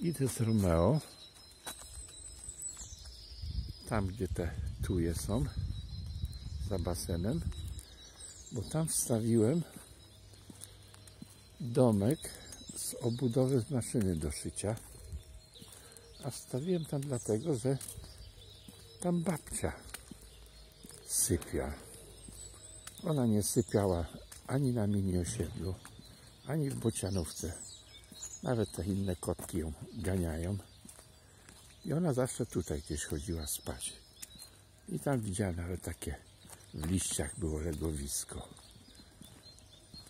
Idę z Romeo. Tam, gdzie te tuje są. Za basenem. Bo tam wstawiłem domek z obudowy z maszyny do szycia. A wstawiłem tam dlatego, że tam babcia sypia. Ona nie sypiała ani na mini osiedlu, ani w bocianówce. Nawet te inne kotki ją ganiają. I ona zawsze tutaj gdzieś chodziła spać. I tam widziałem nawet takie w liściach było legowisko.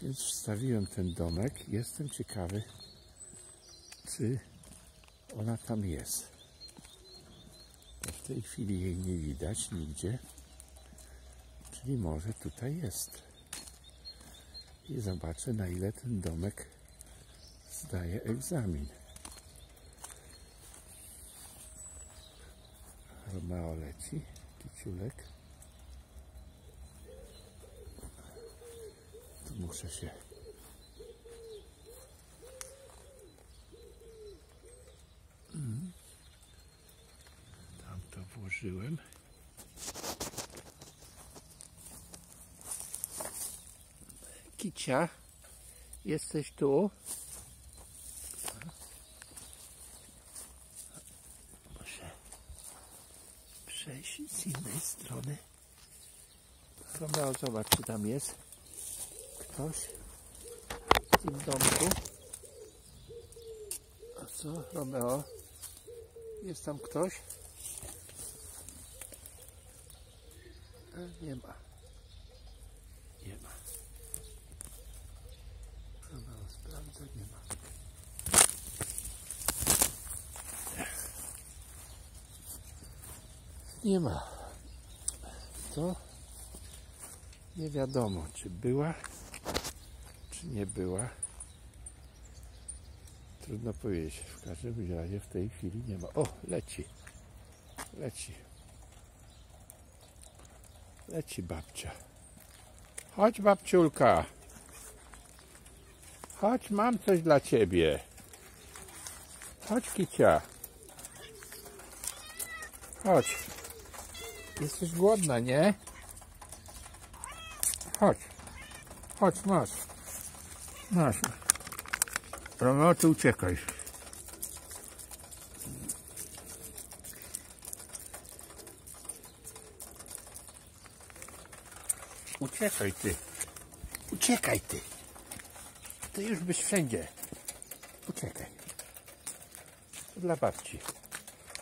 Więc wstawiłem ten domek. Jestem ciekawy, czy ona tam jest. W tej chwili jej nie widać nigdzie. Czyli może tutaj jest. I zobaczę, na ile ten domek zdaje egzamin. Romeo leci, kiciulek. Tu muszę się. Tam to włożyłem. Kicia, jesteś tu? Muszę z innej strony. Romeo, zobacz, czy tam jest ktoś w tym domku. A co, Romeo? Jest tam ktoś? E, Nie ma. Nie ma. Romeo sprawdza, nie ma. Nie ma. To nie wiadomo, czy była, czy nie była. Trudno powiedzieć. W każdym razie w tej chwili nie ma. O, leci. Leci. Leci babcia. Chodź babciulka. Chodź, mam coś dla ciebie. Chodź kicia. Chodź. Jesteś głodna, nie? Chodź. Chodź, masz. Masz. Romeo, ty uciekaj. Uciekaj ty. Uciekaj ty. Ty już byś wszędzie. Uciekaj. Dla babci.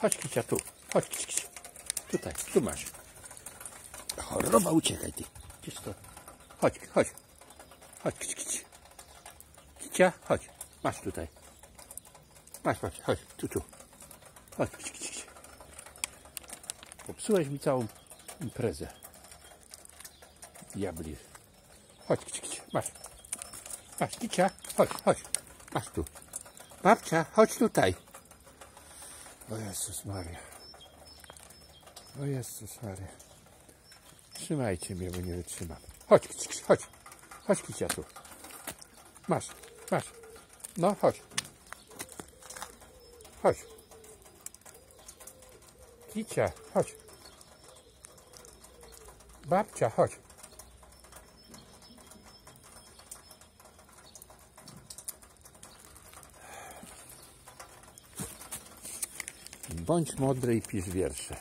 Chodź kicia tu. Chodź kicia. Tutaj, tu masz. Choroba, uciekaj ty. Gdzieś to. Chodź, chodź. Chodź kicia. kicia. Kicia, chodź. Masz tutaj. Masz, masz, chodź, tu, tu. Chodź, kicia, kicia. Popsułeś mi całą imprezę. Diabli. Chodź, kicia, kicia. Masz. Masz, kicia. Chodź, chodź. Masz tu. Babcia, chodź tutaj. O Jezus Maria. O Jezus Maria. Trzymajcie mnie, bo nie wytrzymam. Chodź, chodź. Chodź, kicia tu. Masz, masz. No, chodź. Chodź. Kicia, chodź. Babcia, chodź. Bądź mądry i pisz wiersze.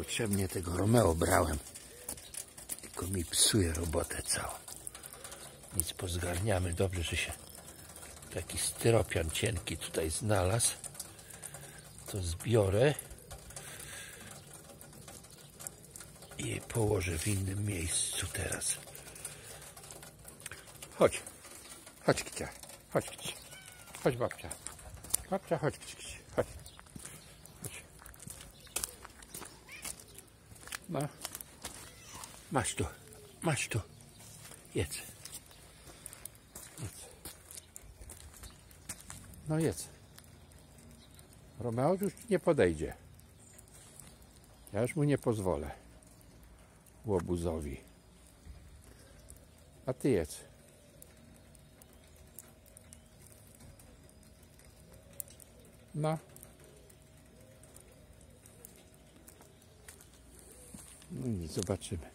Niepotrzebnie tego Romeo brałem. Tylko mi psuje robotę całą. Nic pozgarniamy. Dobrze, że się taki styropian cienki tutaj znalazł. To zbiorę i położę w innym miejscu teraz. Chodź. Chodź, Kicia. Chodź, Kicia. Chodź, babcia. Babcia, chodź, Kicia. Chodź. No. Masz tu. Masz tu. Jedz. Jedz. No jedz. Romeo już nie podejdzie. Ja już mu nie pozwolę. Łobuzowi. A ty jedz. No. No nic, zobaczymy.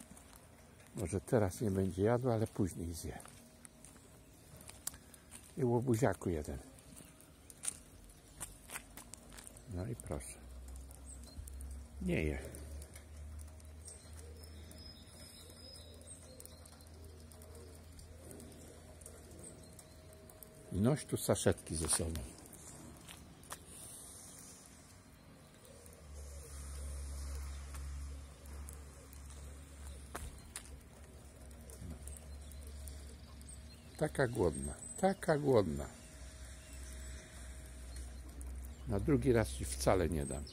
Może teraz nie będzie jadł, ale później zje. I łobuziaku jeden. No i proszę. Nie je. I noś tu saszetki ze sobą. Taka głodna, taka głodna. Na drugi raz ci wcale nie dam.